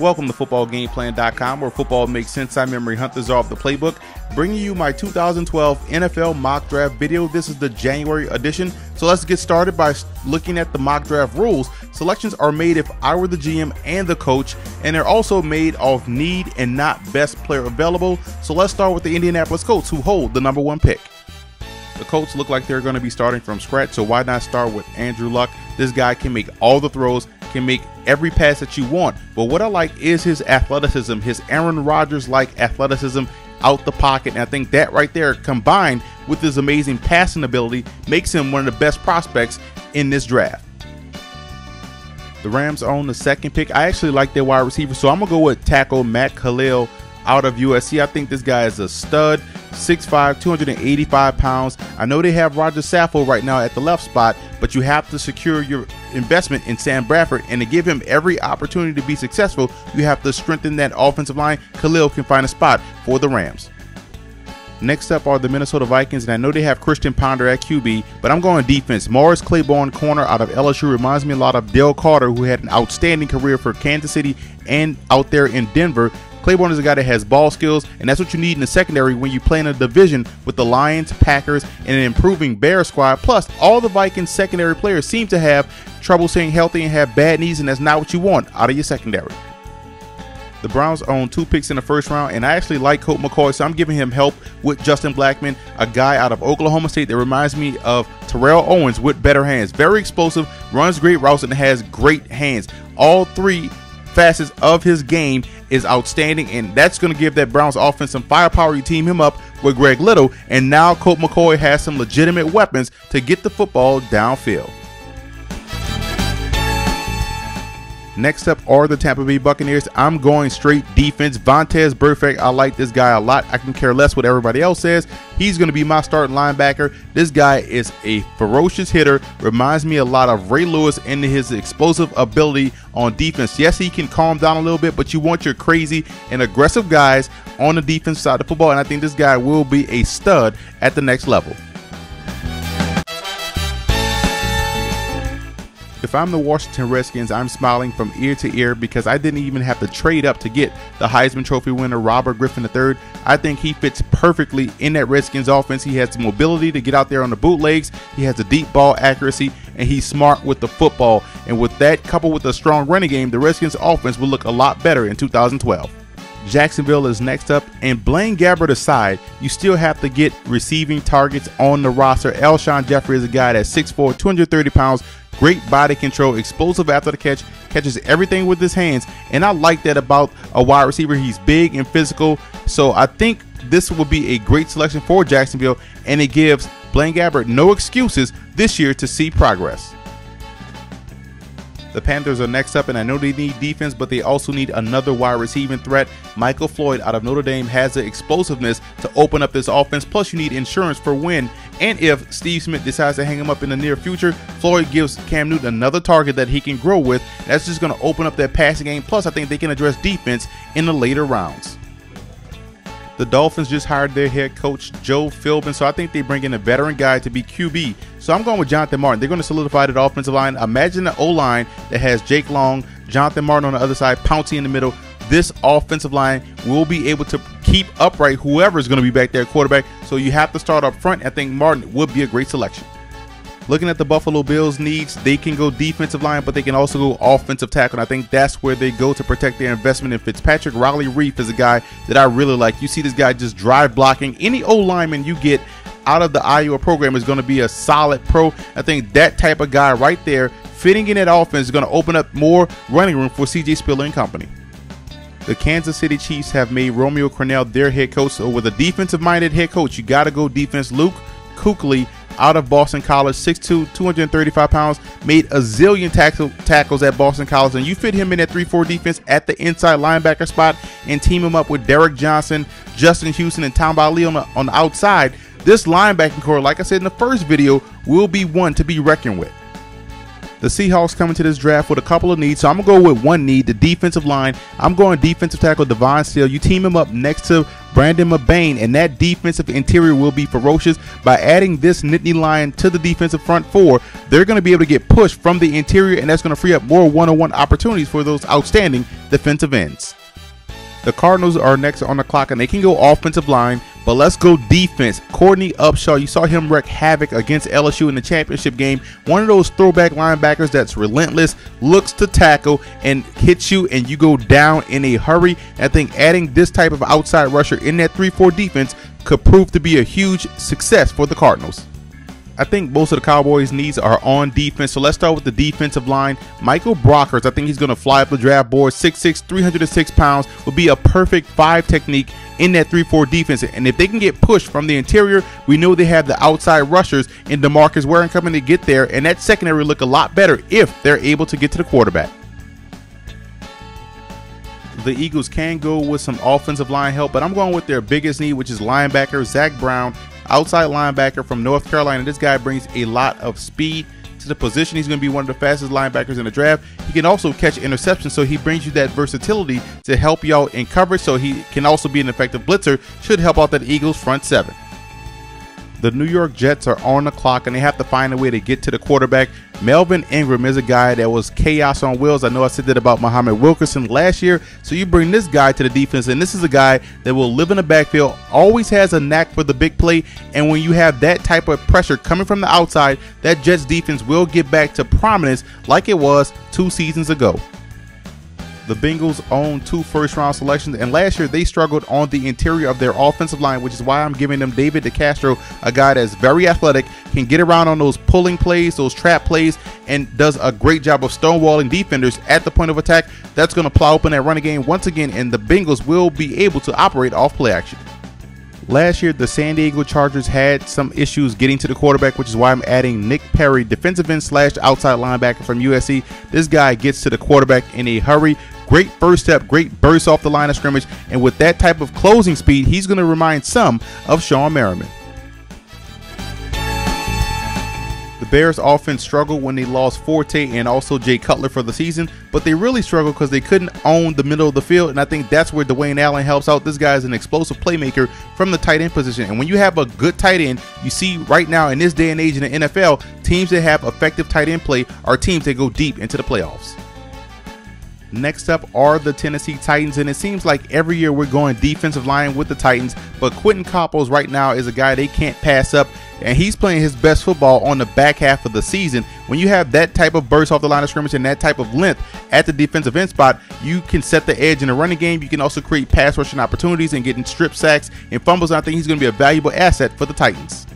Welcome to FootballGamePlan.com, where football makes sense. I'm Memory Hunters off the playbook, bringing you my 2012 NFL mock draft video. This is the January edition. So let's get started by looking at the mock draft rules. Selections are made if I were the GM and the coach, and they're also made off need and not best player available. So let's start with the Indianapolis Colts, who hold the number one pick. The Colts look like they're going to be starting from scratch, so why not start with Andrew Luck? This guy can make all the throws, can make every pass that you want. But what I like is his athleticism, his Aaron Rodgers like athleticism out the pocket. And I think that right there, combined with his amazing passing ability, makes him one of the best prospects in this draft. The Rams own the second pick. I actually like their wide receiver, so I'm gonna go with tackle Matt Kalil out of USC. I think this guy is a stud. 6'5, 285 pounds. I know they have Rodger Saffold right now at the left spot, but you have to secure your investment in Sam Bradford. And to give him every opportunity to be successful, you have to strengthen that offensive line. Kalil can find a spot for the Rams. Next up are the Minnesota Vikings, and I know they have Christian Ponder at QB, but I'm going defense. Morris Claiborne, corner out of LSU, reminds me a lot of Dale Carter, who had an outstanding career for Kansas City and out there in Denver. Claiborne is a guy that has ball skills, and that's what you need in the secondary when you play in a division with the Lions, Packers, and an improving Bear squad. Plus, all the Vikings secondary players seem to have trouble staying healthy and have bad knees, and that's not what you want out of your secondary. The Browns own two picks in the first round, and I actually like Colt McCoy, so I'm giving him help with Justin Blackmon, a guy out of Oklahoma State that reminds me of Terrell Owens with better hands. Very explosive, runs great routes, and has great hands. All three facets of his game is outstanding, and that's going to give that Browns offense some firepower. You team him up with Greg Little, and now Colt McCoy has some legitimate weapons to get the football downfield. Next up are the Tampa Bay Buccaneers. I'm going straight defense. Vontaze Burfict. I like this guy a lot. I can care less what everybody else says. He's going to be my starting linebacker. This guy is a ferocious hitter. Reminds me a lot of Ray Lewis and his explosive ability on defense. Yes, he can calm down a little bit, but you want your crazy and aggressive guys on the defense side of the football. And I think this guy will be a stud at the next level. If I'm the Washington Redskins, I'm smiling from ear to ear because I didn't even have to trade up to get the Heisman Trophy winner Robert Griffin III. I think he fits perfectly in that Redskins offense. He has the mobility to get out there on the bootlegs, he has the deep ball accuracy, and he's smart with the football. And with that, coupled with a strong running game, the Redskins offense will look a lot better in 2012. Jacksonville is next up, and Blaine Gabbert aside, you still have to get receiving targets on the roster. Alshon Jeffery is a guy that's 6'4, 230 pounds, great body control, explosive after the catch, catches everything with his hands. And I like that about a wide receiver. He's big and physical. So I think this will be a great selection for Jacksonville, and it gives Blaine Gabbert no excuses this year to see progress. The Panthers are next up, and I know they need defense, but they also need another wide receiving threat. Michael Floyd out of Notre Dame has the explosiveness to open up this offense. Plus, you need insurance for when and if Steve Smith decides to hang him up in the near future. Floyd gives Cam Newton another target that he can grow with. That's just going to open up that passing game. Plus, I think they can address defense in the later rounds. The Dolphins just hired their head coach, Joe Philbin, so I think they bring in a veteran guy to be QB. So I'm going with Jonathan Martin. They're going to solidify the offensive line. Imagine the O line that has Jake Long, Jonathan Martin on the other side, Pouncey in the middle. This offensive line will be able to keep upright whoever is going to be back there, quarterback. So you have to start up front. I think Martin would be a great selection. Looking at the Buffalo Bills' needs, they can go defensive line, but they can also go offensive tackle. And I think that's where they go to protect their investment in Fitzpatrick. Riley Reiff is a guy that I really like. You see this guy just drive blocking. Any O lineman you get out of the Iowa program is going to be a solid pro. I think that type of guy right there, fitting in that offense, is going to open up more running room for CJ Spiller and company. The Kansas City Chiefs have made Romeo Crennel their head coach. So with a defensive minded head coach, you got to go defense. Luke Kuechly out of Boston College, 6'2", 235 pounds, made a zillion tackle, tackles at Boston College, and you fit him in at 3-4 defense at the inside linebacker spot and team him up with Derrick Johnson, Justin Houston, and Tamba Hali on the, on the outside. This linebacking core, like I said in the first video, will be one to be reckoned with. The Seahawks coming to this draft with a couple of needs, so I'm gonna go with one need, the defensive line. I'm going defensive tackle Devon Still. You team him up next to Brandon Mebane, and that defensive interior will be ferocious. By adding this Nittany Lion to the defensive front four, they're going to be able to get pushed from the interior, and that's going to free up more one on one opportunities for those outstanding defensive ends. The Cardinals are next on the clock, and they can go offensive line. But let's go defense. Courtney Upshaw, you saw him wreak havoc against LSU in the championship game. One of those throwback linebackers that's relentless, looks to tackle, and hits you, and you go down in a hurry. I think adding this type of outside rusher in that 3 4 defense could prove to be a huge success for the Cardinals. I think most of the Cowboys' needs are on defense. So let's start with the defensive line. Michael Brockers, I think he's going to fly up the draft board. 6'6, 306 pounds, would be a perfect five technique in that 3-4 defense. And if they can get pushed from the interior, we know they have the outside rushers in DeMarcus Ware coming to get there. And that secondary look a lot better if they're able to get to the quarterback the Eagles can go with some offensive line help, but I'm going with their biggest need, which is linebacker Zach Brown outside linebacker from North Carolina. This guy brings a lot of speed to the position. He's going to be one of the fastest linebackers in the draft. He can also catch interceptions, so he brings you that versatility to help you out in coverage. So he can also be an effective blitzer. Should help out that Eagles front seven. The New York Jets are on the clock and they have to find a way to get to the quarterback. Melvin Ingram is a guy that was chaos on wheels. I know I said that about Muhammad Wilkerson last year. So you bring this guy to the defense, and this is a guy that will live in the backfield, always has a knack for the big play. And when you have that type of pressure coming from the outside, that Jets defense will get back to prominence like it was two seasons ago the Bengals own two first round selections, and last year they struggled on the interior of their offensive line, which is why I'm giving them David DeCastro, a guy that's very athletic, can get around on those pulling plays, those trap plays, and does a great job of stonewalling defenders at the point of attack. That's going to plow open that running game once again, and the Bengals will be able to operate off play action. Last year, the San Diego Chargers had some issues getting to the quarterback, which is why I'm adding Nick Perry, defensive end slash outside linebacker from USC. This guy gets to the quarterback in a hurry. Great first step, great burst off the line of scrimmage, and with that type of closing speed, he's going to remind some of Shawne Merriman. The Bears offense struggled when they lost Forte and also Jay Cutler for the season, but they really struggled because they couldn't own the middle of the field, and I think that's where Dwayne Allen helps out. This guy is an explosive playmaker from the tight end position, and when you have a good tight end, you see right now in this day and age in the NFL, teams that have effective tight end play are teams that go deep into the playoffs. Next up are the Tennessee Titans, and it seems like every year we're going defensive line with the Titans, but Quinton Coples right now is a guy they can't pass up, and he's playing his best football on the back half of the season. When you have that type of burst off the line of scrimmage and that type of length at the defensive end spot, you can set the edge in the running game. You can also create pass rushing opportunities and getting strip sacks and fumbles. And I think he's going to be a valuable asset for the Titans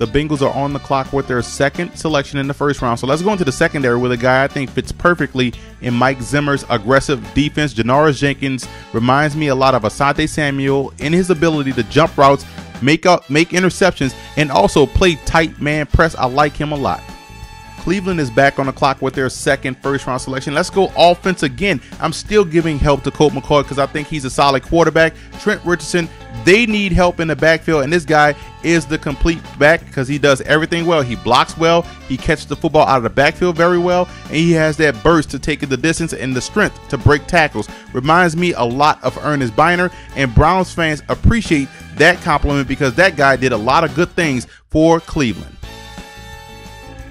the Bengals are on the clock with their second selection in the first round. So let's go into the secondary with a guy I think fits perfectly in Mike Zimmer's aggressive defense. Janoris Jenkins reminds me a lot of Asante Samuel in his ability to jump routes, make up, make interceptions, and also play tight man press. I like him a lot. Cleveland is back on the clock with their second first round selection. Let's go offense again. I'm still giving help to Colt McCoy because I think he's a solid quarterback. Trent Richardson they need help in the backfield, and this guy is the complete back because he does everything well. He blocks well, he catches the football out of the backfield very well, and he has that burst to take the distance and the strength to break tackles. Reminds me a lot of Earnest Byner, and Browns fans appreciate that compliment because that guy did a lot of good things for Cleveland.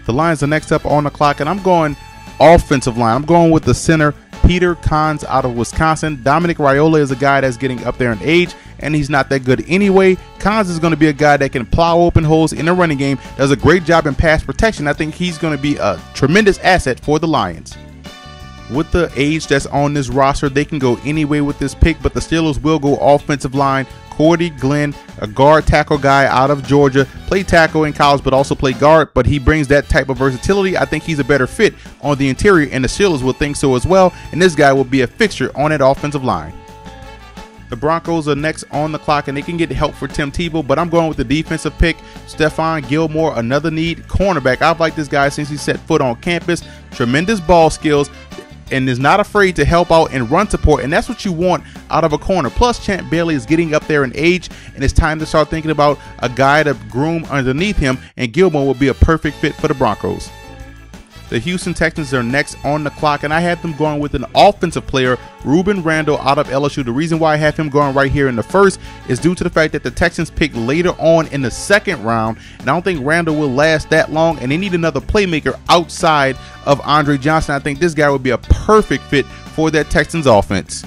The Lions are next up on the clock, and I'm going offensive line. I'm going with the center Peter Konz out of Wisconsin. Dominic Raiola is a guy that's getting up there in age, and he's not that good anyway. Kahns is going to be a guy that can plow open holes in the running game, does a great job in pass protection. I think he's going to be a tremendous asset for the Lions. With the age that's on this roster, they can go anyway with this pick, but the Steelers will go offensive line. Cordy Glenn, a guard tackle guy out of Georgia, played tackle in college, but also played guard. But he brings that type of versatility. I think he's a better fit on the interior, and the Steelers will think so as well. And this guy will be a fixture on that offensive line. The Broncos are next on the clock and they can get help for Tim Tebow, but I'm going with the defensive pick. Stephon Gilmore, another need cornerback. I've liked this guy since he set foot on campus. Tremendous ball skills, and is not afraid to help out and run support. And that's what you want out of a corner. Plus, Champ Bailey is getting up there in age, and it's time to start thinking about a guy to groom underneath him. And Gilmore will be a perfect fit for the Broncos. The Houston Texans are next on the clock, and I have them going with an offensive player, Rueben Randle, out of LSU. The reason why I have him going right here in the first is due to the fact that the Texans picked later on in the second round, and I don't think Randall will last that long, and they need another playmaker outside of Andre Johnson. I think this guy would be a perfect fit for that Texans offense.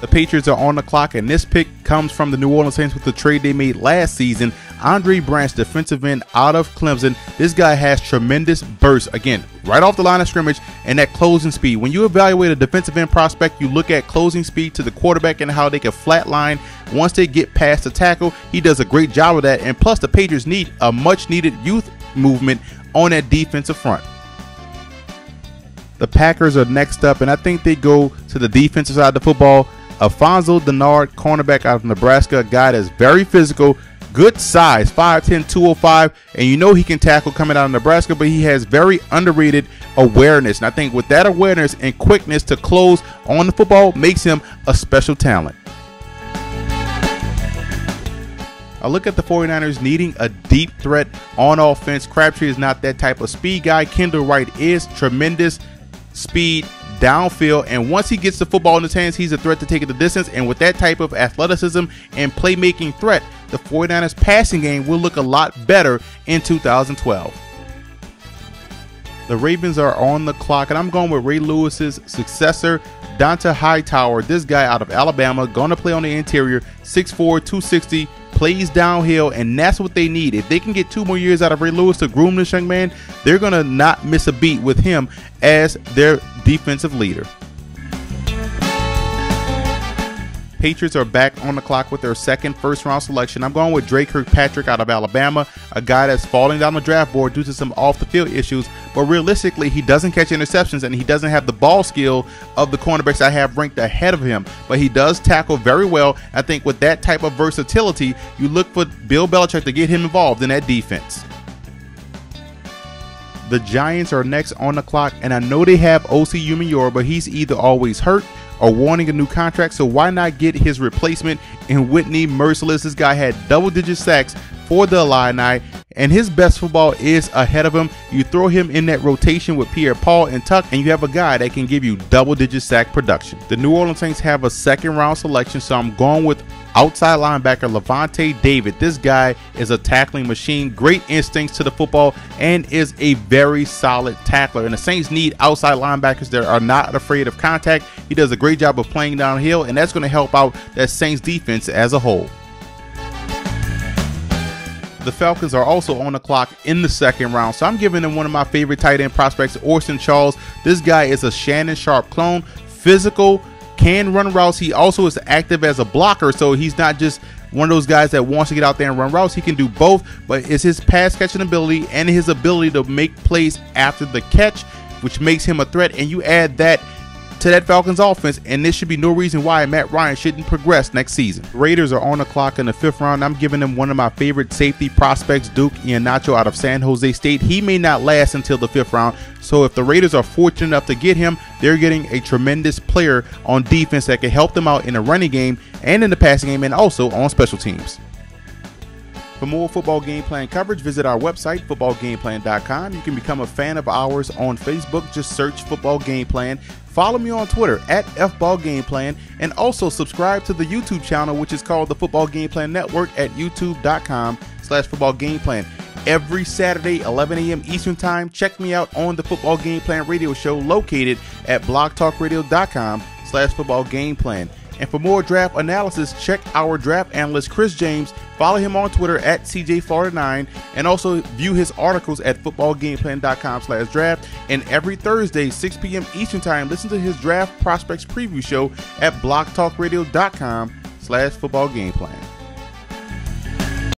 The Patriots are on the clock, and this pick comes from the New Orleans Saints with the trade they made last season. Andre Branch, defensive end out of Clemson. This guy has tremendous burst. Again, right off the line of scrimmage and that closing speed. When you evaluate a defensive end prospect, you look at closing speed to the quarterback and how they can flatline once they get past the tackle. He does a great job of that. And plus, the Patriots need a much needed youth movement on that defensive front. The Packers are next up, and I think they go to the defensive side of the football. Alfonso Dennard, cornerback out of Nebraska, a guy that's very physical, good size, 5'10, 205, and you know he can tackle coming out of Nebraska, but he has very underrated awareness. And I think with that awareness and quickness to close on the football makes him a special talent. I look at the 49ers needing a deep threat on offense. Crabtree is not that type of speed guy. Kendall Wright is tremendous speed downfield, and once he gets the football in his hands, he's a threat to take it the distance. And with that type of athleticism and playmaking threat, the 49ers passing game will look a lot better in 2012. The Ravens are on the clock, and I'm going with Ray Lewis's successor, Dont'a Hightower. This guy out of Alabama, going to play on the interior, 6'4, 260, plays downhill, and that's what they need. If they can get two more years out of Ray Lewis to groom this young man, they're going to not miss a beat with him as their defensive leader. Patriots are back on the clock with their second first round selection. I'm going with Dre Kirkpatrick out of Alabama, a guy that's falling down the draft board due to some off the field issues. But realistically, he doesn't catch interceptions and he doesn't have the ball skill of the cornerbacks I have ranked ahead of him. But he does tackle very well. I think with that type of versatility, you look for Bill Belichick to get him involved in that defense. The Giants are next on the clock, and I know they have Osi Umenyiora, but he's either always hurt or wanting a new contract. So why not get his replacement in Whitney Mercilus? This guy had double-digit sacks for the Illini, and his best football is ahead of him. You throw him in that rotation with Pierre Paul and Tuck, and you have a guy that can give you double-digit sack production. The New Orleans Saints have a second-round selection, so I'm going with outside linebacker Lavonte David. This guy is a tackling machine, great instincts to the football, and is a very solid tackler. And the Saints need outside linebackers that are not afraid of contact. He does a great job of playing downhill, and that's going to help out that Saints defense as a whole. The Falcons are also on the clock in the second round, so I'm giving them one of my favorite tight end prospects, Orson Charles. This guy is a Shannon Sharpe clone, physical, can run routes. He also is active as a blocker, so he's not just one of those guys that wants to get out there and run routes. He can do both, but it's his pass catching ability and his ability to make plays after the catch, which makes him a threat. And you add that to that Falcons offense, and there should be no reason why Matt Ryan shouldn't progress next season. Raiders are on the clock in the fifth round. I'm giving them one of my favorite safety prospects, Duke Ihenacho out of San Jose State. He may not last until the fifth round, so if the Raiders are fortunate enough to get him, they're getting a tremendous player on defense that can help them out in the running game and in the passing game and also on special teams. For more football game plan coverage, visit our website, footballgameplan.com. You can become a fan of ours on Facebook. Just search Football Game Plan. Follow me on Twitter at FBallGamePlan and also subscribe to the YouTube channel, which is called the Football Game Plan Network at youtube.com slash football game plan. Every Saturday, 11 a.m. Eastern Time, check me out on the Football Game Plan radio show located at blogtalkradio.com slash football game plan. And for more draft analysis, check our draft analyst, Chris James. Follow him on Twitter at CJ49 and also view his articles at footballgameplan.com slash draft. And every Thursday, 6 p.m. Eastern Time, listen to his draft prospects preview show at blogtalkradio.com slash football game plan.